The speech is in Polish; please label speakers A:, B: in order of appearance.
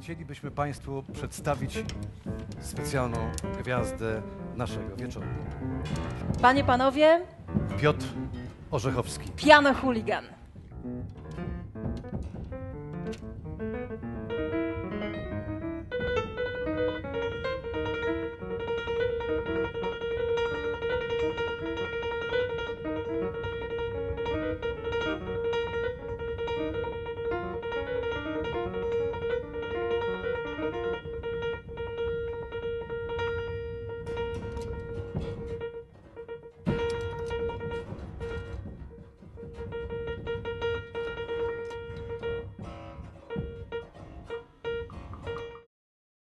A: chcielibyśmy Państwu przedstawić specjalną gwiazdę naszego wieczoru.
B: Panie, panowie,
A: Piotr Orzechowski.
B: piano Hooligan.